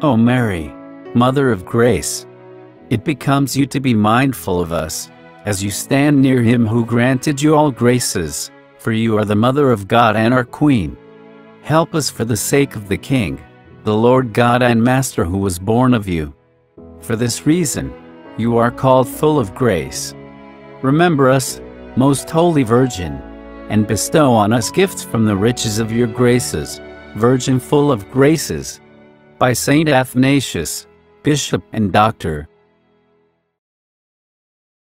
O Mary, Mother of Grace, it becomes you to be mindful of us, as you stand near him who granted you all graces, for you are the Mother of God and our Queen. Help us for the sake of the King, the Lord God and Master who was born of you. For this reason, you are called full of grace. Remember us, most holy Virgin, and bestow on us gifts from the riches of your graces, Virgin full of graces. By Saint Athanasius, Bishop and Doctor,